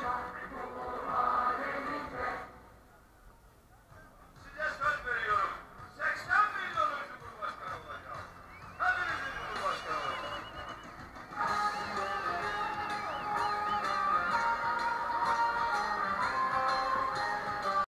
shot.